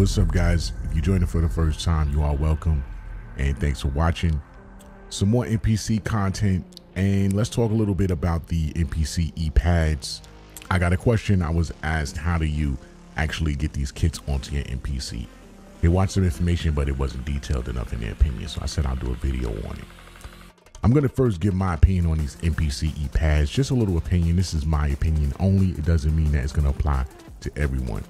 What's up, guys? If you joined it for the first time, you are welcome. And thanks for watching. Some more MPC content. And let's talk a little bit about the MPC e-pads. I got a question. I was asked, how do you actually get these kits onto your MPC? They watched some information, but it wasn't detailed enough in their opinion. So I said I'll do a video on it. I'm going to first give my opinion on these MPC e-pads. Just a little opinion. This is my opinion only. It doesn't mean that it's going to apply to everyone.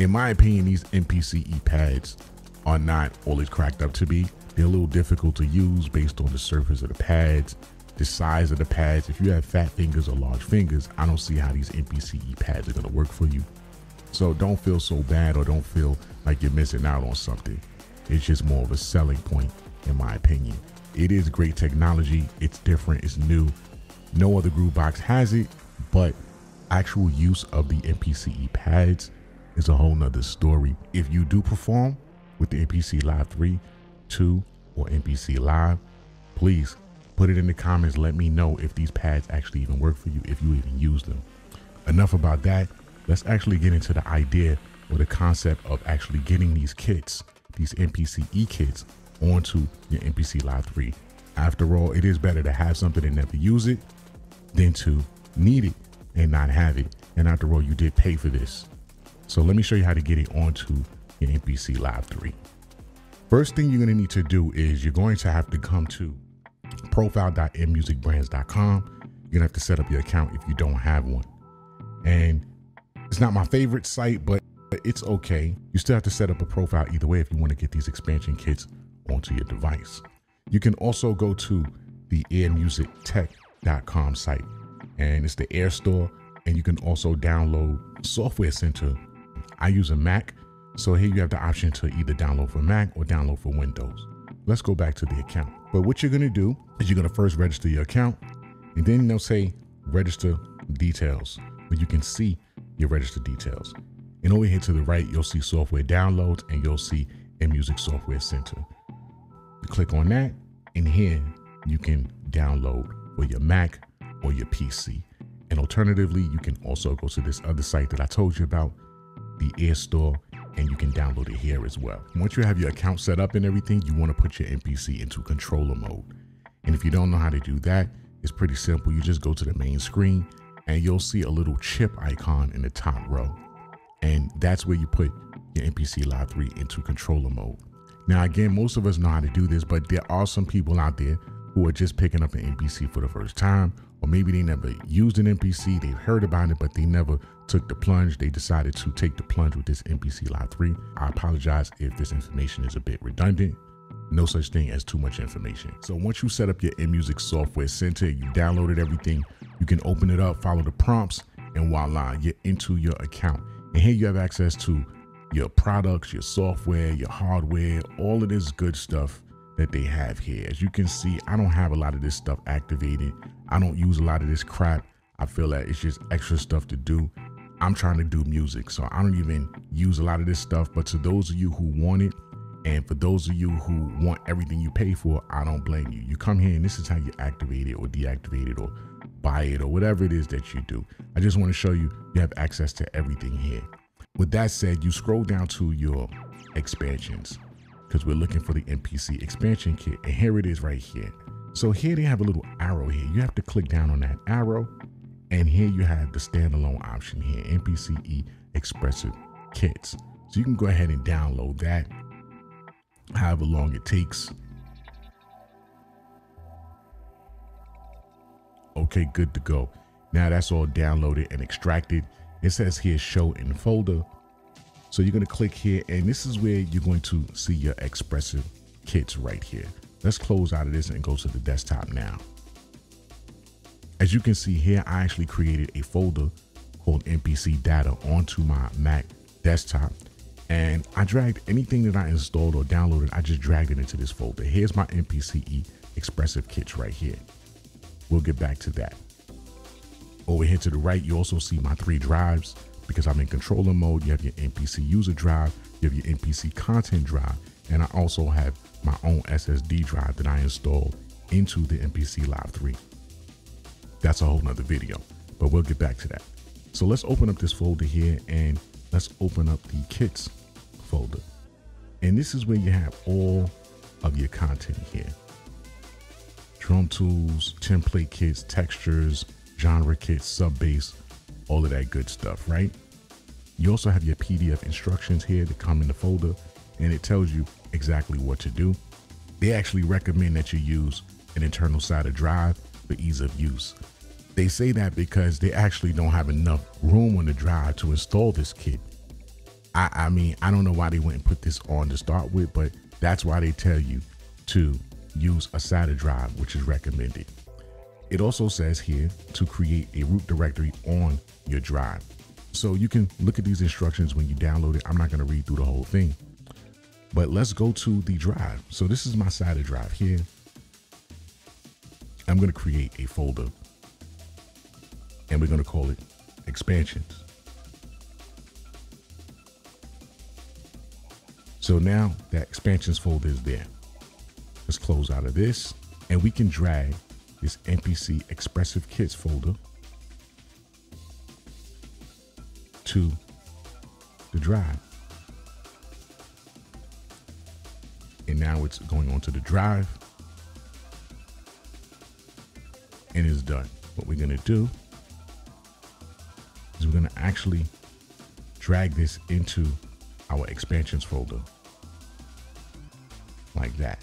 In my opinion, these MPC e-pads are not all it's cracked up to be. They're a little difficult to use based on the surface of the pads, the size of the pads. If you have fat fingers or large fingers, I don't see how these MPC e-pads are going to work for you. So don't feel so bad or don't feel like you're missing out on something. It's just more of a selling point, in my opinion. It is great technology. It's different. It's new. No other Groovebox has it, but actual use of the MPCE pads is a whole nother story. If you do perform with the MPC Live 3, 2, or MPC Live, please put it in the comments. Let me know if these pads actually even work for you, if you even use them. Enough about that. Let's actually get into the idea or the concept of actually getting these kits, these MPC E kits, onto your MPC Live 3. After all, it is better to have something and never use it than to need it and not have it. And after all, you did pay for this. So let me show you how to get it onto your MPC Live 3. First thing you're going to need to do is you're going to have to come to profile.inmusicbrands.com. You're going to have to set up your account if you don't have one. And it's not my favorite site, but it's okay. You still have to set up a profile either way if you want to get these expansion kits onto your device. You can also go to the airmusictech.com site and it's the Air Store and you can also download Software Center. I use a Mac, so here you have the option to either download for Mac or download for Windows. Let's go back to the account. But what you're gonna do is you're gonna first register your account and then they'll say register details, where you can see your register details. And over here to the right, you'll see software downloads and you'll see a music software center. You click on that, and here you can download for your Mac or your PC. And alternatively, you can also go to this other site that I told you about, the Air Store, and you can download it here as well. Once you have your account set up and everything, you want to put your MPC into controller mode. And if you don't know how to do that, it's pretty simple. You just go to the main screen and you'll see a little chip icon in the top row. And that's where you put your MPC Live 3 into controller mode. Now, again, most of us know how to do this, but there are some people out there who are just picking up an MPC for the first time, or maybe they never used an MPC, they've heard about it, but they never took the plunge. They decided to take the plunge with this MPC Live 3. I apologize if this information is a bit redundant. No such thing as too much information. So once you set up your inMusic Software Center, you downloaded everything, you can open it up, follow the prompts, and voila, you're into your account. And here you have access to your products, your software, your hardware, all of this good stuff that they have here. As you can see, I don't have a lot of this stuff activated. I don't use a lot of this crap. I feel that it's just extra stuff to do. I'm trying to do music, so I don't even use a lot of this stuff. But to those of you who want it, and for those of you who want everything you pay for, I don't blame you. You come here and this is how you activate it or deactivate it or buy it or whatever it is that you do. I just want to show you you have access to everything here. With that said, you scroll down to your expansions because we're looking for the MPC expansion kit. And here it is right here. So here they have a little arrow here. You have to click down on that arrow. And here you have the standalone option here, MPCE Expressive Kits. So you can go ahead and download that however long it takes. Okay, good to go. Now that's all downloaded and extracted. It says here show in folder. So you're to click here and this is where you're going to see your expressive kits right here. Let's close out of this and go to the desktop now. As you can see here, I actually created a folder called MPC data onto my Mac desktop and I dragged anything that I installed or downloaded, I just dragged it into this folder. Here's my MPCE expressive kits right here. We'll get back to that. Over here to the right, you also see my three drives because I'm in controller mode. You have your MPC user drive, you have your MPC content drive, and I also have my own SSD drive that I installed into the MPC Live 3. That's a whole nother video, but we'll get back to that. So let's open up this folder here and let's open up the kits folder. And this is where you have all of your content here. Drum tools, template kits, textures, genre kits, sub bass, all of that good stuff, right? You also have your PDF instructions here that come in the folder and it tells you exactly what to do. They actually recommend that you use an internal SATA drive for ease of use. They say that because they actually don't have enough room on the drive to install this kit. I, I mean, I don't know why they went and put this on to start with, but that's why they tell you to use a SATA drive, which is recommended. It also says here to create a root directory on your drive. So you can look at these instructions when you download it. I'm not going to read through the whole thing, but let's go to the drive. So this is my SATA drive here. I'm going to create a folder and we're going to call it expansions. So now that expansions folder is there. Let's close out of this and we can drag this MPC Expressive Kits folder to the drive. And now it's going onto the drive and it's done. What we're gonna do is we're gonna actually drag this into our expansions folder like that.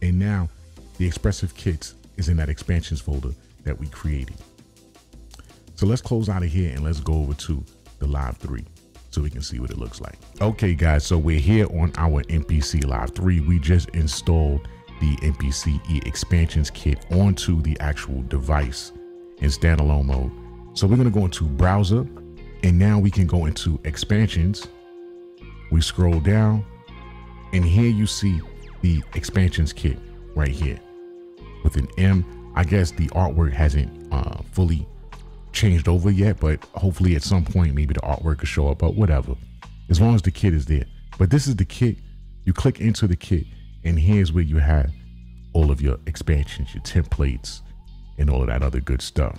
And now the expressive kits is in that expansions folder that we created. So let's close out of here and let's go over to the Live 3 so we can see what it looks like. Okay guys, so we're here on our MPC Live 3. We just installed the MPC E expansions kit onto the actual device in standalone mode. So we're gonna go into browser and now we can go into expansions. We scroll down and here you see the expansions kit right here with an M. I guess the artwork hasn't uh, fully changed over yet, but hopefully at some point, maybe the artwork will show up, but whatever. As long as the kit is there. But this is the kit. You click into the kit and here's where you have all of your expansions, your templates, and all of that other good stuff.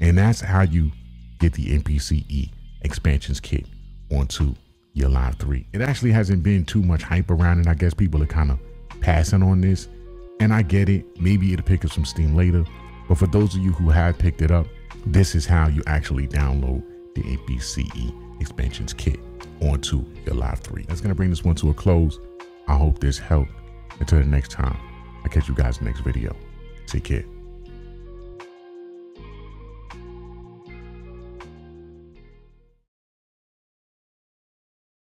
And that's how you get the MPCE expansions kit onto your Live 3. It actually hasn't been too much hype around it. I guess people are kind of passing on this. And I get it. Maybe it'll pick up some steam later. But for those of you who have picked it up, this is how you actually download the MPCE expansions kit onto your Live 3. That's going to bring this one to a close. I hope this helped. Until the next time, I'll catch you guys next video. Take care.